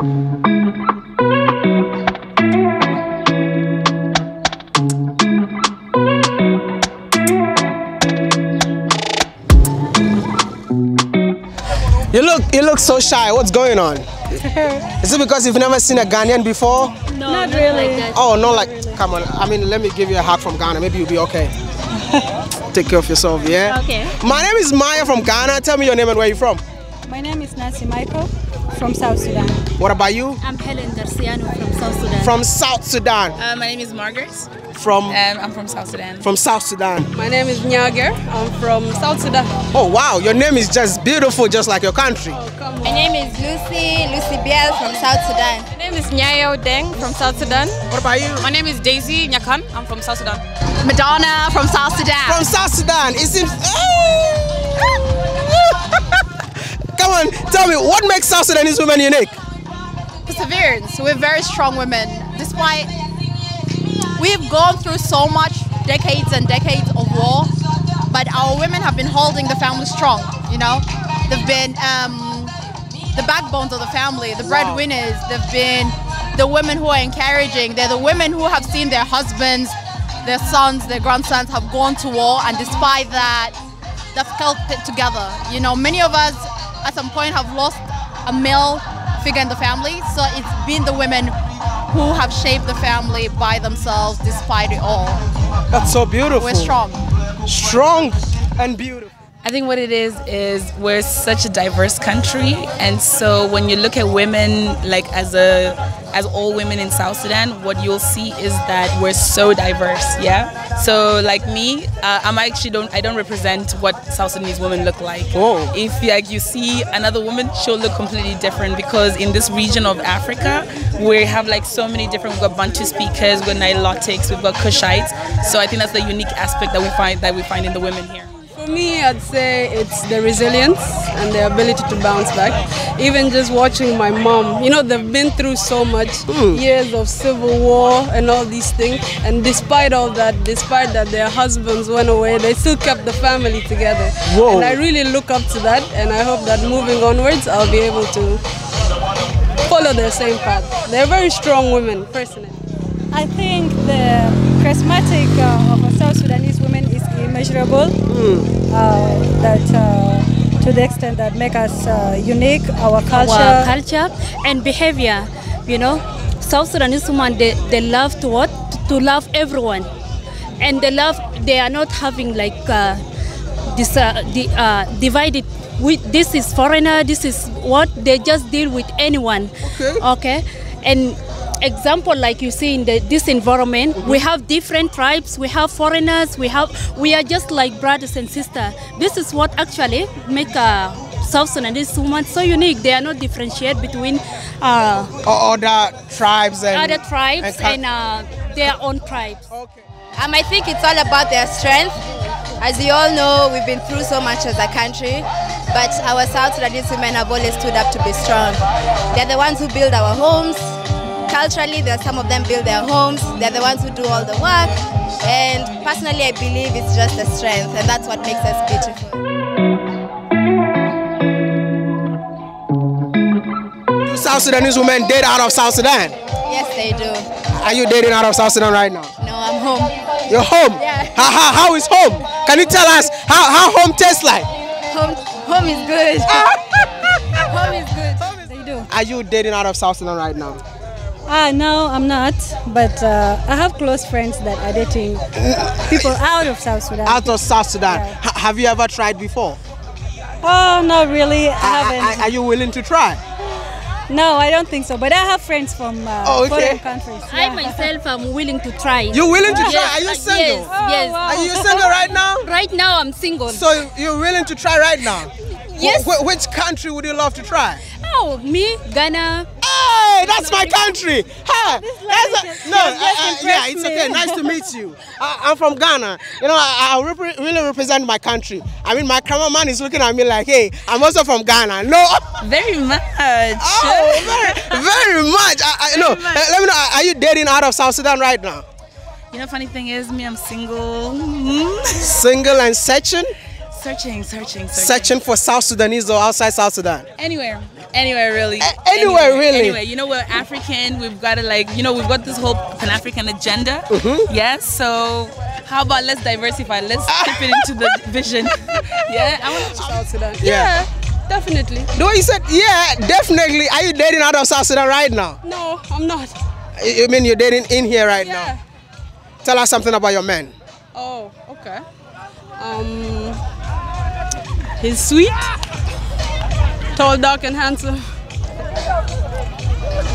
You look you look so shy. What's going on? Is it because you've never seen a Ghanaian before? No, not really. Oh, no, like, come on. I mean, let me give you a hug from Ghana. Maybe you'll be okay. Take care of yourself, yeah? Okay. My name is Maya from Ghana. Tell me your name and where you're from. My name is Nancy Michael from South Sudan. What about you? I'm Helen Garciano from South Sudan. From South Sudan. Uh, my name is Margaret. From Um, I'm from South Sudan. from South Sudan. My name is Nyager. I'm from South Sudan. Oh wow, your name is just beautiful, just like your country. My name is Lucy, Lucy Biel from South Sudan. My name is Nyayo Deng from South Sudan. What about you? My name is Daisy Nyakan. I'm from South Sudan. Madonna from South Sudan. From South Sudan. It seems. Come on, tell me what makes South Sudanese women unique? Perseverance. We're very strong women. Despite we've gone through so much, decades and decades of war, but our women have been holding the family strong. You know, they've been um, the backbones of the family, the breadwinners. They've been the women who are encouraging. They're the women who have seen their husbands, their sons, their grandsons have gone to war, and despite that, they've held it together. You know, many of us at some point have lost a male figure in the family, so it's been the women who have shaped the family by themselves despite it all. That's so beautiful. We're strong. Strong and beautiful. I think what it is is we're such a diverse country, and so when you look at women, like as a as all women in South Sudan, what you'll see is that we're so diverse. Yeah. So like me, uh, I'm actually don't I don't represent what South Sudanese women look like. Oh. If like you see another woman, she'll look completely different because in this region of Africa, we have like so many different. We've got Bantu speakers, we've got Nilotics, we've got Kushites. So I think that's the unique aspect that we find that we find in the women here. For me, I'd say it's the resilience and the ability to bounce back. Even just watching my mom, you know, they've been through so much years of civil war and all these things. And despite all that, despite that their husbands went away, they still kept the family together. Whoa. And I really look up to that. And I hope that moving onwards, I'll be able to follow their same path. They're very strong women, personally. I think the charismatic uh, of a South Sudanese is immeasurable. Uh, that uh, to the extent that make us uh, unique, our culture. Our culture and behavior, you know, South Sudanese women they, they love to what to love everyone, and they love they are not having like uh, this uh, the, uh, divided. With this is foreigner, this is what they just deal with anyone. Okay. Okay, and example like you see in the, this environment we have different tribes we have foreigners we have we are just like brothers and sisters this is what actually make a south sudanese woman so unique they are not differentiated between uh, other tribes and other tribes cul- and uh, their own tribes Okay. Um, I think it's all about their strength. As you all know, we've been through so much as a country, but our South Sudanese women have always stood up to be strong. They're the ones who build our homes. Culturally, there are some of them build their homes. They're the ones who do all the work. And personally, I believe it's just the strength, and that's what makes us beautiful. Do South Sudanese women date out of South Sudan? Yes, they do. Are you dating out of South Sudan right now? No, I'm home. You're home. Yeah. How, how, how is home? Can you tell us how, how home tastes like? Home, home is good. home is good. They do. Are you dating out of South Sudan right now? Ah, no, I'm not. But uh, I have close friends that are dating people out of South Sudan. Out of South Sudan. Yeah. Ha- have you ever tried before? Oh, not really. I Are, haven't. are you willing to try? No, I don't think so. But I have friends from uh, Oh, okay. foreign countries. i Yeah. myself am willing to try You're willing to try? Yes, Are you single? yes yes Are you single right now? right now i'm single So you're willing to try right now? Yes. Wh- wh- which country would you love to try? oh me ghana Hey, that's my country. Hey, that's a, no, uh, uh, yeah, it's okay. Nice to meet you. I, I'm from Ghana. You know, I, I repre- really represent my country. I mean, my cameraman is looking at me like, hey, I'm also from Ghana. No. Very much. Oh, very, very much. I, I, no, much. uh, let me know. Are you dating out of South Sudan right now? You know, funny thing is, me, I'm single. Single and searching? Searching, searching, searching. Searching for South Sudanese or outside South Sudan? Anywhere. Anywhere really. A- anywhere, really? Anyway, you know we're African. We've got to like, you know, we've got this whole Pan African agenda. Mm-hmm. Yes. So how about let's diversify? Let's keep it into the vision. yeah. I want to. South Sudan. Yeah. definitely. The way you said, yeah, definitely. Are you dating out of South Sudan right now? No, I'm not. You you mean you're dating in here right Yeah. now? Tell us something about your man. Oh, okay. Um, he's sweet, tall, dark, and handsome.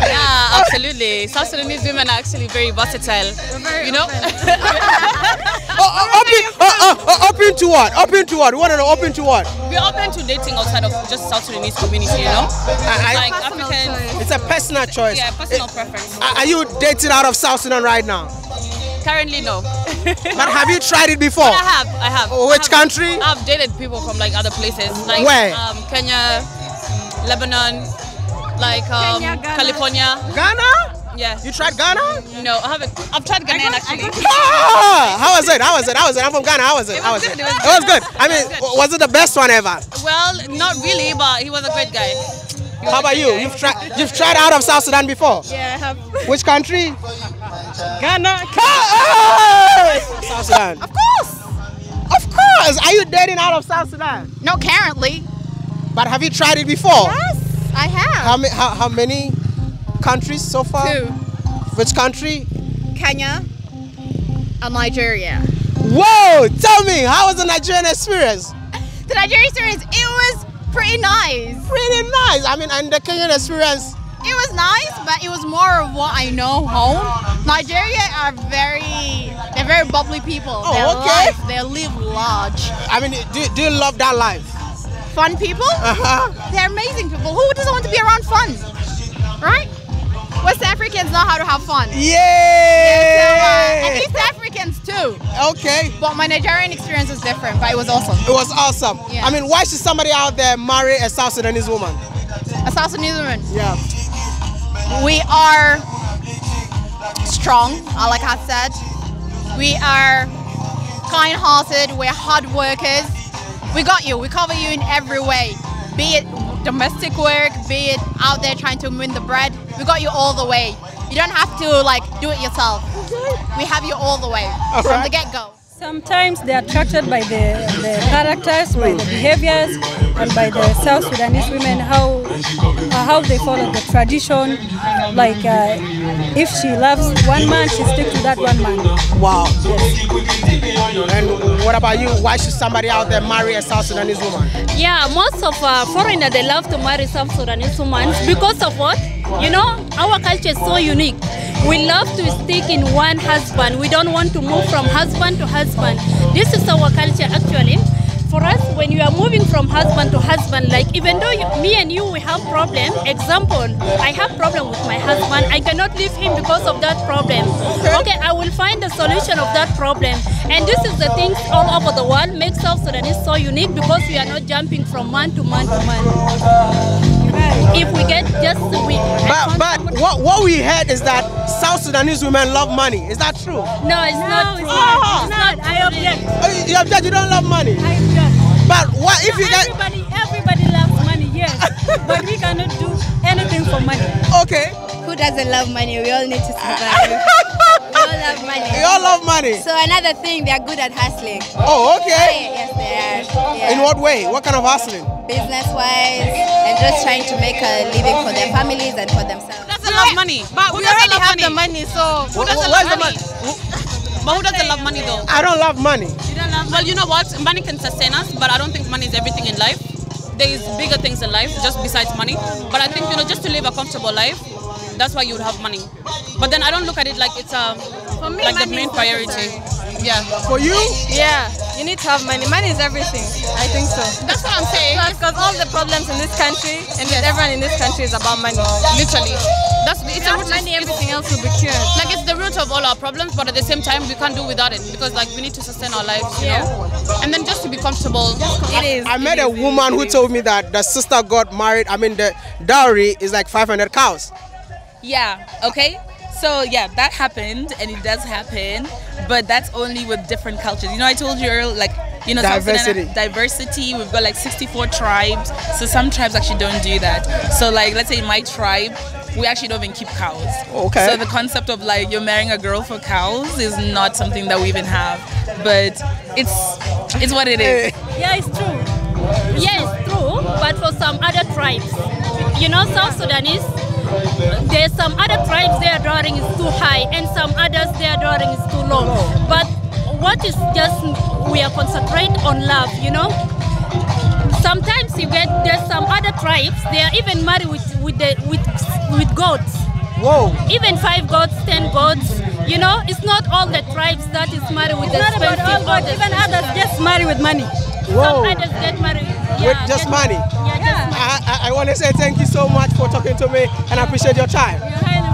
Yeah, absolutely. South Sudanese women are actually very versatile. you know? Oh, open, oh, oh, oh, open to what? Open to what? We want to know open to what? We're open to dating outside of just South Sudanese community, you know? I- like African, It's a personal choice. yeah, personal Eh, preference. Are are you dating out of South Sudan right now? Currently, no. But have you tried it before? I have, I have. Oh, which I have- country? I've dated people from like other places, like Where? Um, Kenya, Lebanon, like um, Kenya, Ghana. California. Ghana? Yeah. You tried Ghana? No, I haven't. I've tried Ghanaian actually. Ah, how was it? How was it? How was it? I'm from Ghana. How was it? How was it? good, it was It was good. I mean, It was good. was it the best one ever? Well, not really, but he was a great guy. He How about you? guy. You've tried. You've tried out of South Sudan before. Yeah, I have. Which country? Ghana. Ah, South Sudan. Of course. Of course. Are you dating out of South Sudan? No, currently. But have you tried it before? Yes, I have. How, ma- how, how many countries so far? Two. Which country? Kenya and Nigeria. Whoa! Tell me, how was the Nigerian experience? The Nigerian experience, it was pretty nice. Pretty nice. I mean, and the Kenyan experience. It was nice, but it was more of what I know home. Nigeria are very, they're very bubbly people. Oh, They're okay. life, they live large. I mean, do, do you love that life? Fun people? Uh-huh. They're amazing people. Who doesn't want to be around fun? Right? West Africans know how to have fun. So, uh, and Yay! East Africans too. Okay. But my Nigerian experience was different, but it was awesome. It was awesome. Yeah. I mean, why should somebody out there marry a South Sudanese woman? A South Sudanese woman. Yeah. We are strong, uh, like I said. We are kind-hearted. We're hard workers. We got you. We cover you in every way. Be it domestic work, be it out there trying to win the bread. We got you all the way. You don't have to like do it yourself. We have you all the way All from right. the get-go. Sometimes they're attracted by the, the characters, by the behaviors, and by the South Sudanese women, how uh, how they follow the tradition. Like uh, if she loves one man, she sticks to that one man. Wow. And what about you? Why should somebody out there marry a South Sudanese woman? Yeah, most of uh, foreigners they love to marry South Sudanese women because of what? You know, our culture is so unique. We love to stick in one husband. We don't want to move from husband to husband. This is our culture actually. For us, when you are moving from husband to husband, like even though you, me and you we have problem. Example, I have problem with my husband. I cannot leave him because of that problem. Okay, I will find the solution of that problem. And this is the things all over the world makes South Sudanese so unique because we are not jumping from man to man to man. If we get just we. But but what, what we heard is that South Sudanese women love money. Is that true? no, it's not. it's true. not. It's not. I object. Oh, you- you object, you don't love money. I object. But what if you get Everybody, everybody loves money, yes, but we cannot do anything for money. okay? Who doesn't love money? We all need to survive. we all love money. We all love money. So another thing, they're good at hustling. Oh, okay. Yes, they are. Yeah. In what way? What kind of hustling? Business-wise, and just trying to make a living for their families and for themselves. Who doesn't love money? But who we doesn't already love have money? the money, so Who doesn't Where's love the money? But who doesn't love money though? I don't love money. You don't love well, you know what? Money can sustain us, but I don't think money is everything in life. There is bigger things in life just besides money. But I think you know, just to live a comfortable life, that's why you would have money. But then I don't look at it like it's um, a me, like the main priority. Yeah, For you? Yeah, you need to have money. Money is everything. I think so. that's what I'm saying. Because all the problems in this country and with everyone in this country is about money. Literally, that's it's a root. money, everything else will be cured. like it's the root of all our problems, but at the same time we can't do without it because like we need to sustain our lives, you Yeah. know. And then just to be comfortable. It is. I met a woman who told me that the sister got married. I mean, the dowry is like 500 cows. Yeah. Okay. So yeah, that happened, and it does happen, but that's only with different cultures. You know, I told you earlier, like you know, South Sudan- Diversity. diversity. We've got like 64 tribes, so some tribes actually don't do that. So like, let's say my tribe. We actually don't even keep cows. Okay. So the concept of like you're marrying a girl for cows is not something that we even have, but it's it's what it is. Yeah, it's true. Yeah, it's true. But for some other tribes, you know, South Sudanese, there's some other tribes their drawing is too high, and some others their drawing is too low. But what is just we are concentrate on love, you know. Sometimes you get there's some other tribes they are even married with with the with with goats. Whoa. Even five goats, ten goats. You know, it's not all the tribes that is married with It's not about all gods, even others just marry with money. Whoa. Some others get married. With just get- money. Yeah, just money. I, I, I want to say thank you so much for talking to me and I appreciate your time. You're highly